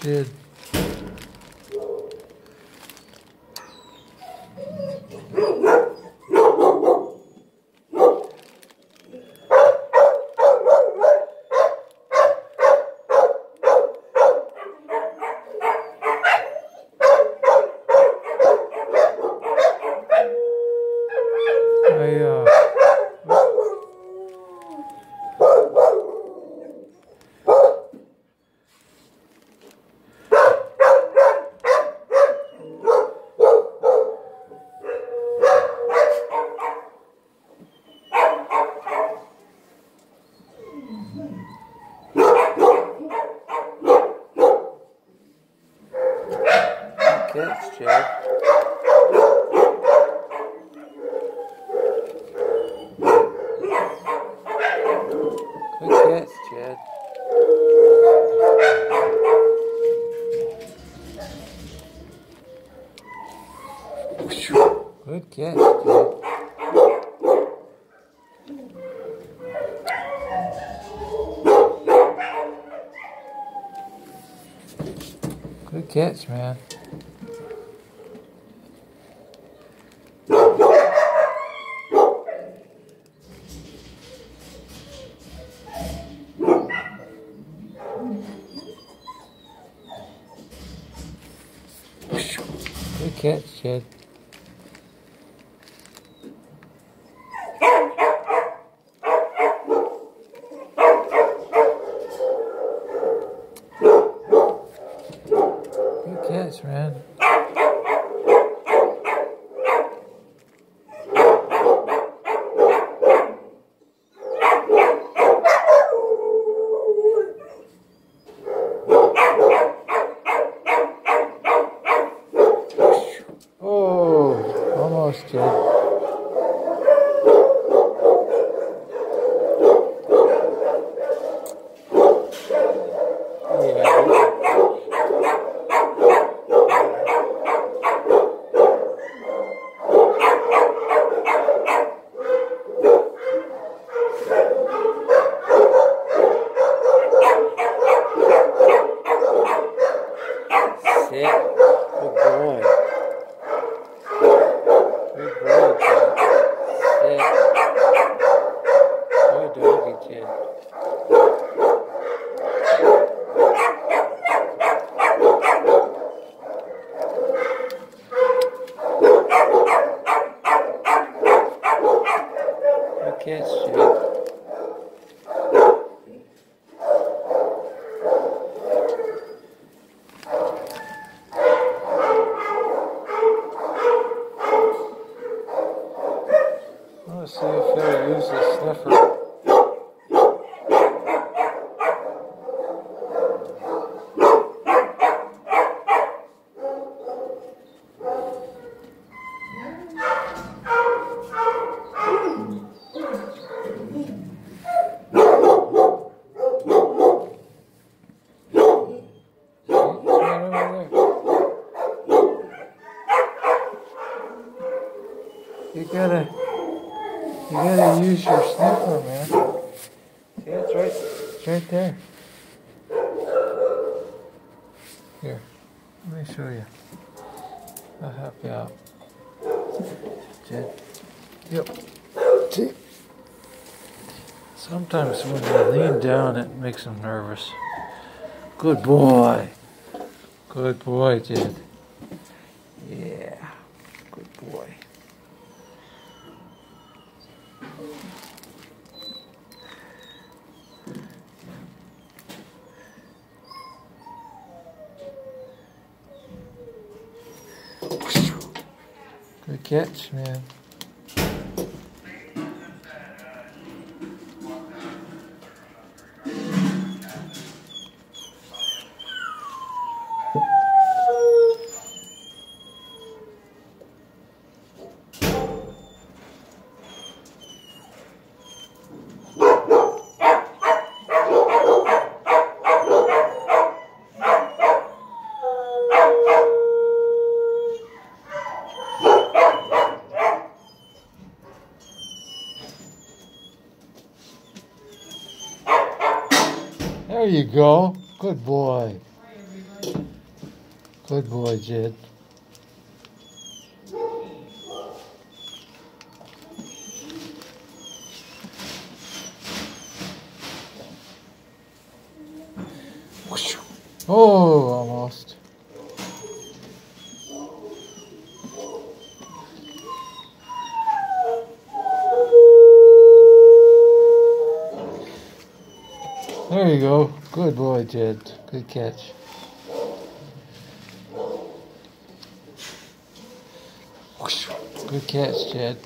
Jed. I, uh, catch, Jed. Good catch, Chad. Good catch, Jed. Good catch, man. Good catch, man. Oh, almost, Jed. Yeah. Sit. Good boy. Good boy, Jed. Sit. Good doggy, Jed. Catch, Jed. I want to see if he'll use the sniffer. Right over there. You gotta, you gotta use your sniffer, man. See, it's right, it's right there. Here, let me show you. I'll help you out. Jed. Yep. See? Sometimes when they lean down, it makes them nervous. Good boy. Good boy, Jed. Yeah. Good boy. Good catch, man. You go. Good boy. Good boy, Jed. Oh, There you go. Good boy, Jed. Good catch. Good catch, Jed.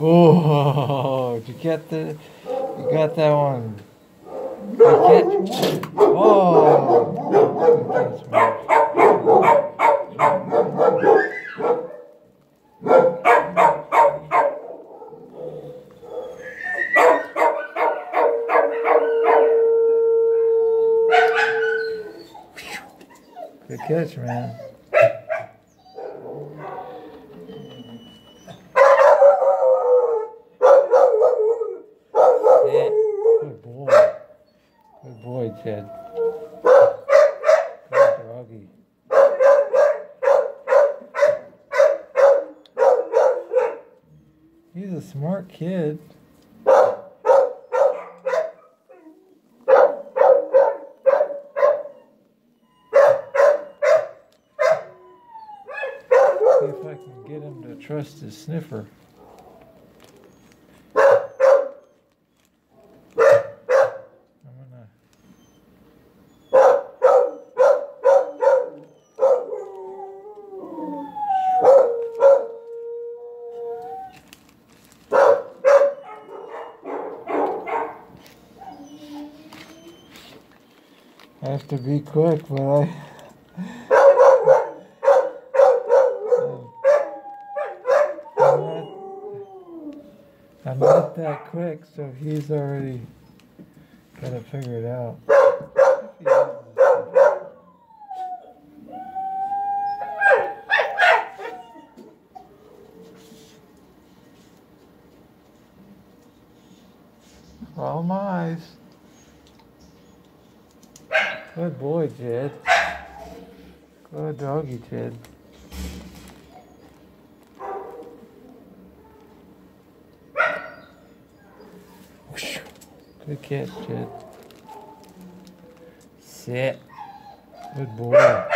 Oh, did you get the? You got that one. Good catch. Oh, good catch, man. Good catch, man. Yeah. Good boy. Doggy. He's a smart kid. See if I can get him to trust his sniffer. I have to be quick, but I. I'm not, that quick, so he's already got to figure it out. Good boy, Jed. Good doggy, Jed. Good catch, Jed. Sit. Good boy.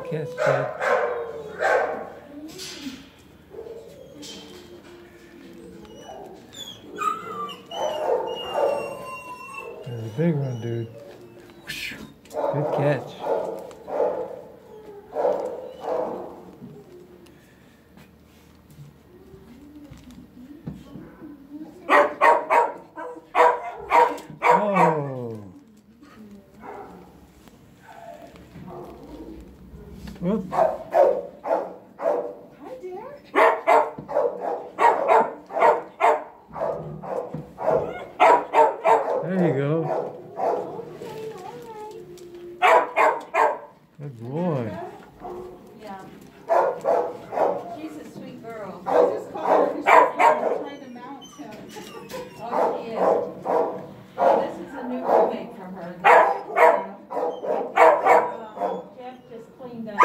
Good catch, Jed. There's a big one, dude. Good catch. Oh. Whoop. Hi, dear. There you go. Good boy. Yeah. She's a sweet girl. I just called her because she's trying to mount him. Oh, she is. This is a new roommate for her. Um, Jeff just cleaned up.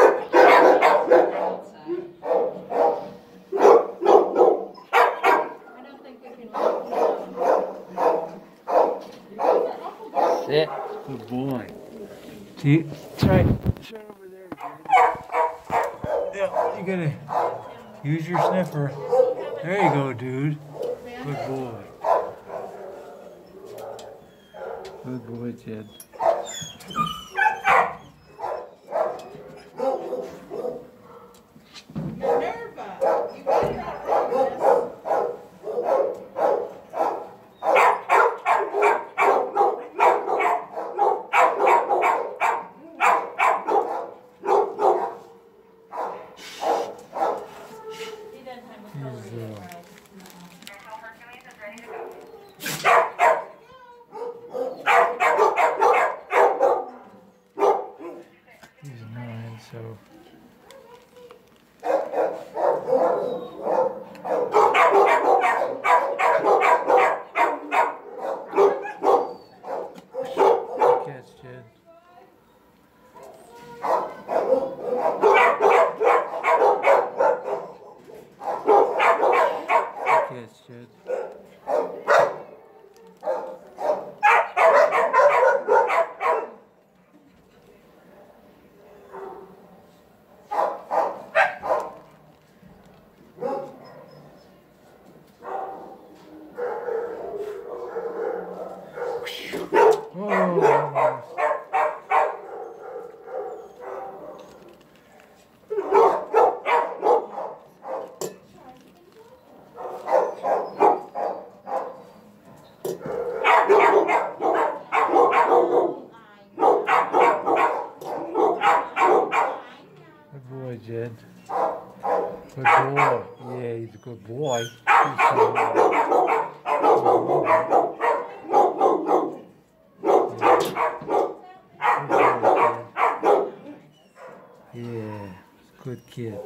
outside. I don't think we can. Sit. Good boy. See, try, try gotta use your sniffer. There you go, dude. Good boy. Good boy, Jed. Minerva, you got it out, Miss. so. Good catch, Jed. Jed. Oh, good boy, Jed. Good boy. Yeah, he's a Good boy, Yeah, good kid.